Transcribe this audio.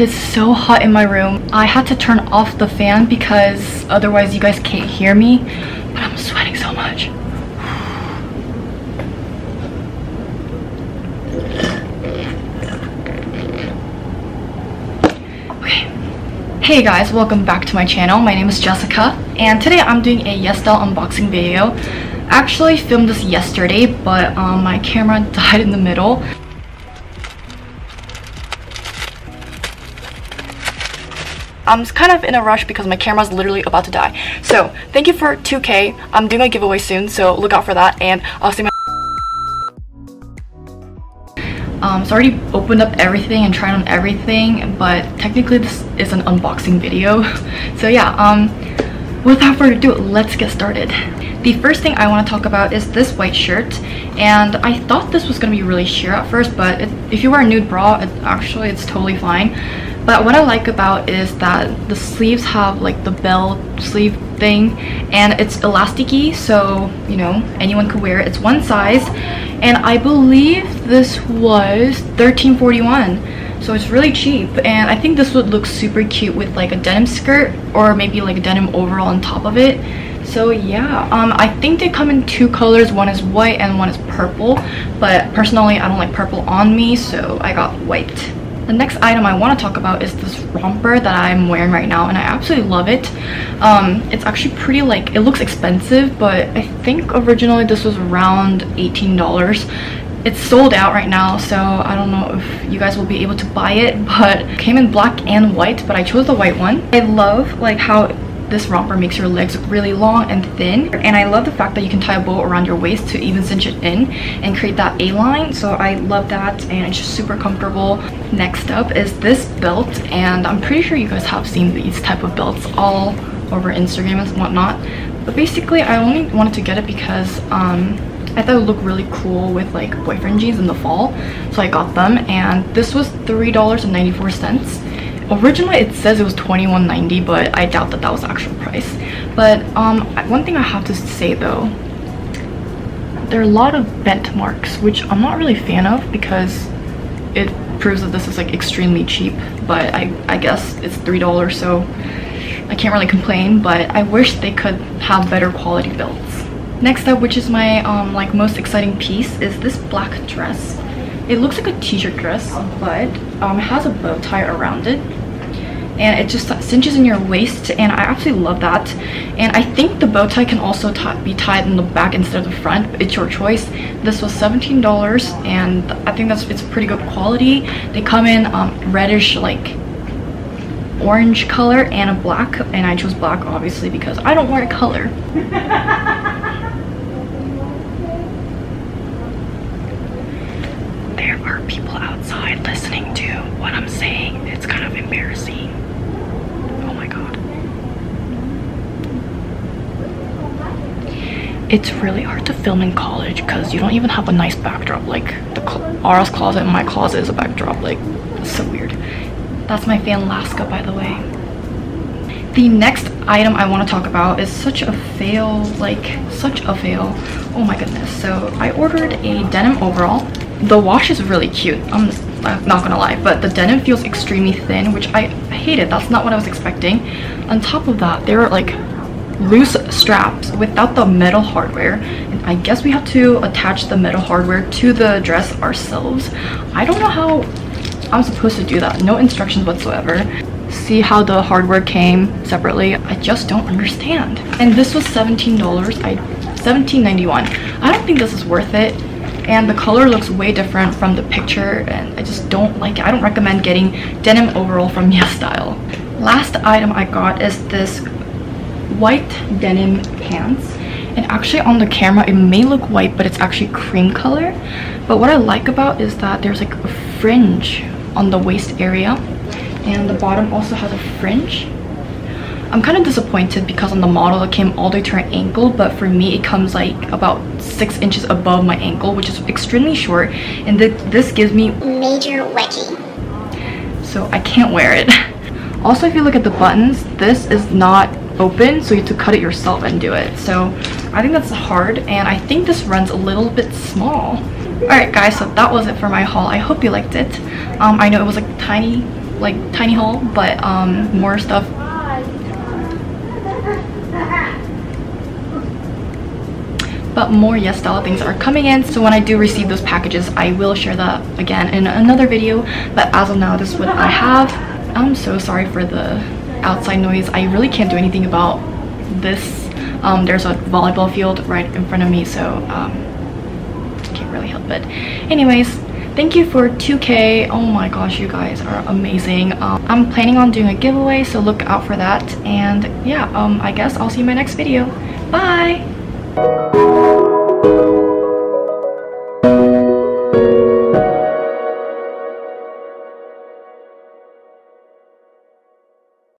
It is so hot in my room. I had to turn off the fan because otherwise you guys can't hear me. But I'm sweating so much. Okay. Hey guys, welcome back to my channel. My name is Jessica and today I'm doing a YesStyle unboxing video. I actually filmed this yesterday but um, my camera died in the middle. I'm kind of in a rush because my camera's literally about to die. So thank you for 2k. I'm doing a giveaway soon, so look out for that. And I'll see my um, so I already opened up everything and tried on everything, but technically this is an unboxing video. So yeah, um, without further ado, let's get started. The first thing I want to talk about is this white shirt, and I thought this was going to be really sheer at first, but it, if you wear a nude bra, it, actually it's totally fine. But what I like about is that the sleeves have like the bell sleeve thing and it's elasticy so you know anyone could wear it. It's one size and I believe this was 13.41 so it's really cheap. And I think this would look super cute with like a denim skirt or maybe like a denim overall on top of it. So yeah um i think they come in two colors. One is white and one is purple. But personally i don't like purple on me so i got white the next item I want to talk about is this romper that I'm wearing right now and I absolutely love it. Um, it's actually pretty like, it looks expensive but I think originally this was around $18 it's sold out right now so i don't know if you guys will be able to buy it but it came in black and white but i chose the white one i love like how this romper makes your legs really long and thin. And I love the fact that you can tie a bow around your waist to even cinch it in and create that A-line so I love that and it's just super comfortable. Next up is this belt. And I'm pretty sure you guys have seen these type of belts all over Instagram and whatnot. But basically I only wanted to get it because um, I thought it would look really cool with like boyfriend jeans in the fall. So I got them. And this was $3.94 originally it says it was 21.90 but i doubt that that was the actual price. But um one thing i have to say though. There are a lot of bent marks which i'm not really a fan of because it proves that this is like extremely cheap. But i i guess it's three dollars so i can't really complain. But i wish they could have better quality belts next up which is my um like most exciting piece is this black dress. It looks like a t-shirt dress but um, it has a bow tie around it and it just cinches in your waist and I absolutely love that. And I think the bow tie can also be tied in the back instead of the front. It's your choice. This was $17 and I think that's it's pretty good quality. They come in um, reddish like orange color and a black and I chose black obviously because I don't wear color. There are people outside listening to what I'm saying. It's kind of embarrassing it's really hard to film in college because you don't even have a nice backdrop like the Ara's closet my closet is a backdrop like so weird. That's my fan Lasko by the way. The next item I want to talk about is such a fail like such a fail. Oh my goodness. So I ordered a denim overall. The wash is really cute I'm not gonna lie but the denim feels extremely thin which I hated. That's not what I was expecting. On top of that there are like loose straps without the metal hardware. And I guess we have to attach the metal hardware to the dress ourselves. I don't know how I'm supposed to do that. No instructions whatsoever. See how the hardware came separately? I just don't understand. And this was $17 I 17.91 I don't think this is worth it. And the color looks way different from the picture and I just don't like it. I don't recommend getting denim overall from Yes Style. last item I got is this white denim pants. And actually on the camera it may look white but it's actually cream color. But what I like about is that there's like a fringe on the waist area. And the bottom also has a fringe. I'm kind of disappointed because on the model it came all the way to her ankle but for me it comes like about six inches above my ankle which is extremely short. And th this gives me major wedgie. So I can't wear it. Also if you look at the buttons this is not open so you have to cut it yourself and do it. So i think that's hard and i think this runs a little bit small. All right guys so that was it for my haul. I hope you liked it. Um i know it was like tiny like tiny haul but um more stuff. But more yes style things are coming in so when i do receive those packages i will share that again in another video. But as of now this is what i have. I'm so sorry for the outside noise i really can't do anything about this. Um, there's a volleyball field right in front of me so um, can't really help it. Anyways thank you for 2k oh my gosh you guys are amazing. Um, i'm planning on doing a giveaway so look out for that. And yeah um i guess i'll see you in my next video. Bye